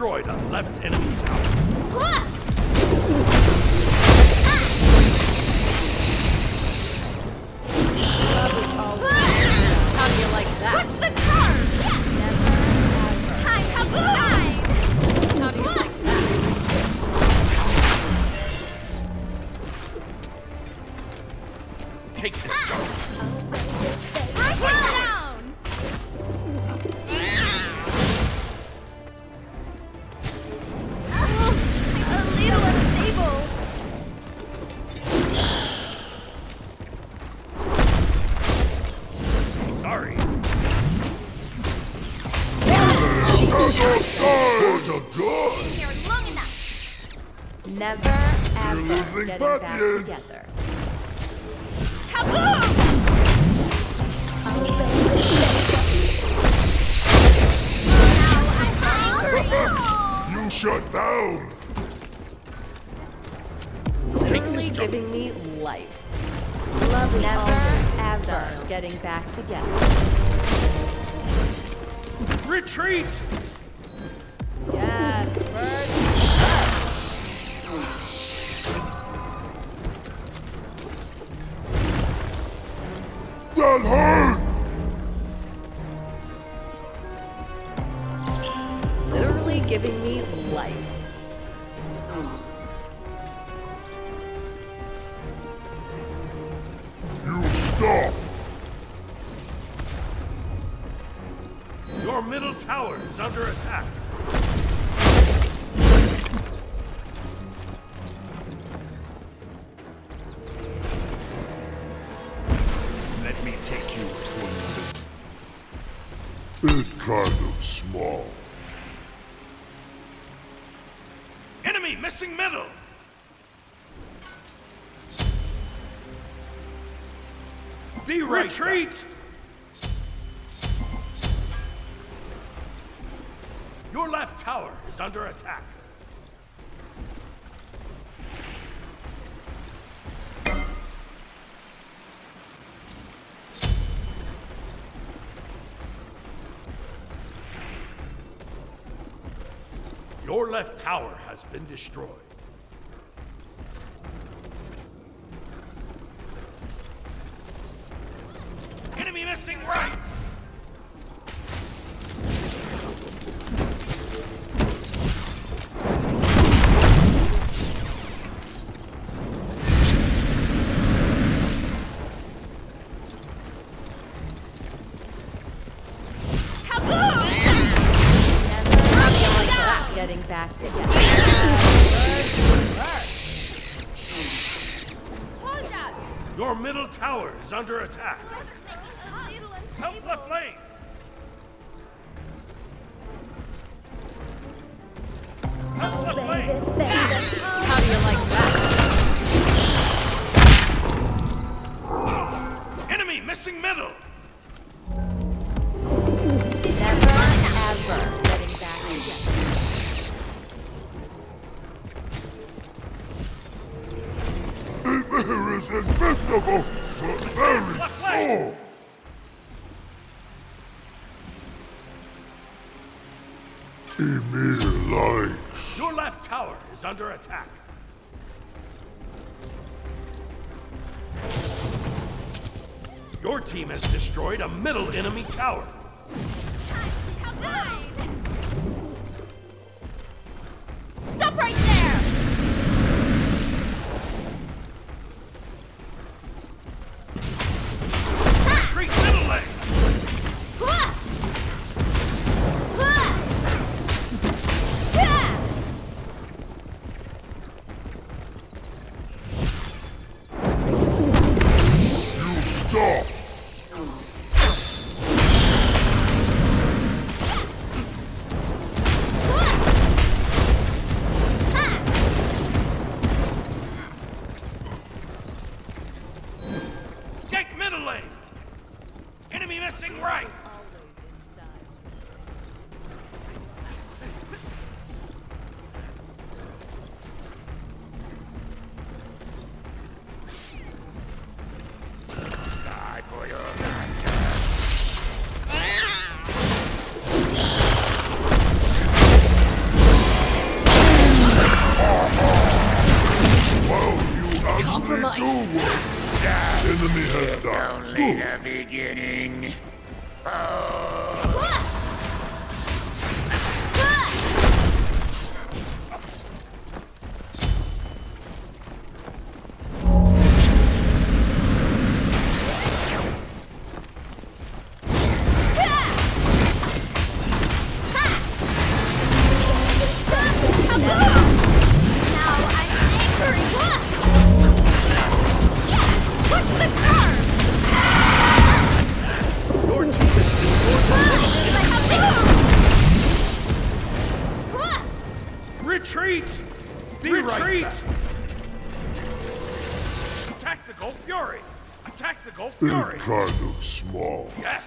left enemy tower. How do you like that? What's the car? Time comes nine. How do you like that? Take this Stars are good. Here long enough. Never ever losing getting back patience. together. Kaboom! Now I'm hungry. You shut down. Literally giving me life. Love never ever getting back together. Retreat! Yes, first That hurt. literally giving me life. You stop. Your middle tower is under attack. It kind of small. Enemy missing metal! Be right Retreat! Your left tower is under attack. Your left tower has been destroyed. Enemy missing right! Back together. Hold up. Your middle tower is under attack. Help unstable. left lane! Help left lane! How do you like that? Enemy missing middle! Ymir is invincible, but very slow. Ymir likes. Your left tower is under attack. Your team has destroyed a middle enemy tower. Stop right there. Die It kind of small. Yes!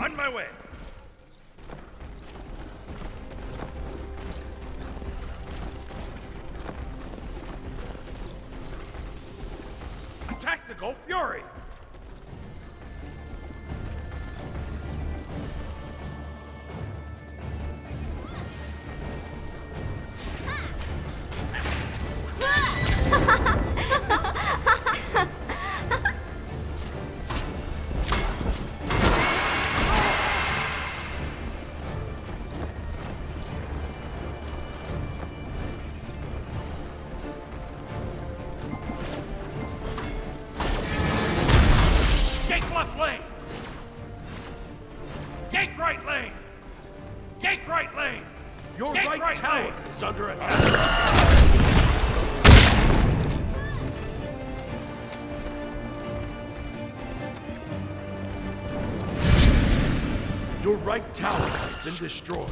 On my way! Attack the Gold Fury! Your right tower has been destroyed.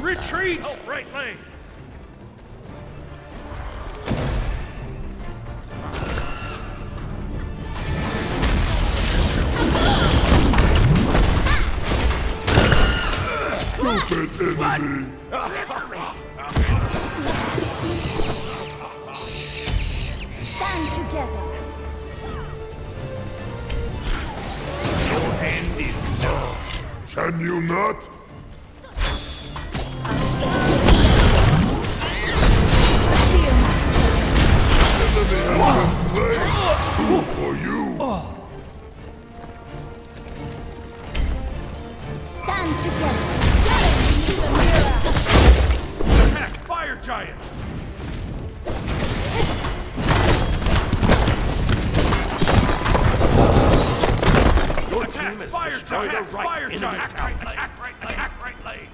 Retreat! Oh, right lane! Stupid enemy. Stand together. Your end is known. Can you not? Enemy has been slain. Two for you. Stand together. Challenge to the mirror. Attack Fire Giant! Has Fire destroyed Giant! a right Fire Giant! tower. Attack right lane! Attack right lane!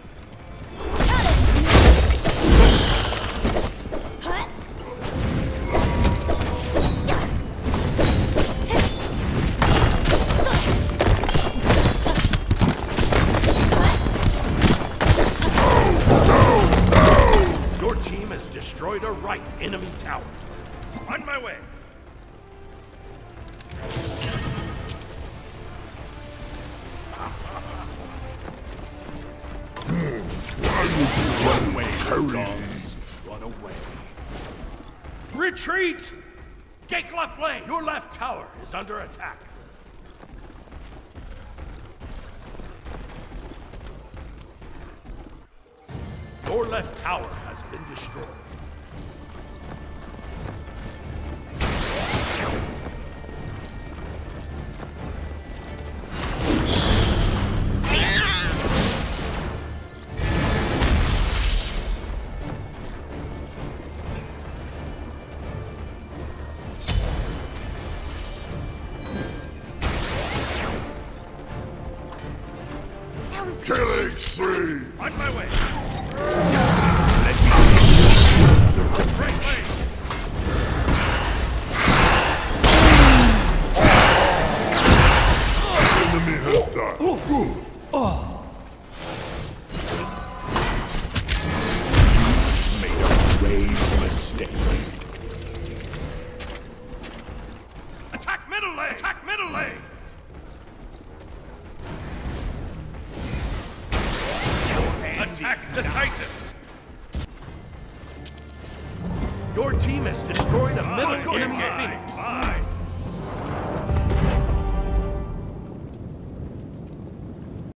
Your team has destroyed a right enemy tower. On my way! Run away. Run away. Retreat! Gate left lane! Your left tower is under attack. Your left tower has been destroyed. Attack middle lane! Attack middle lane! Attack the Titan! Your team has destroyed a middle enemy. Phoenix.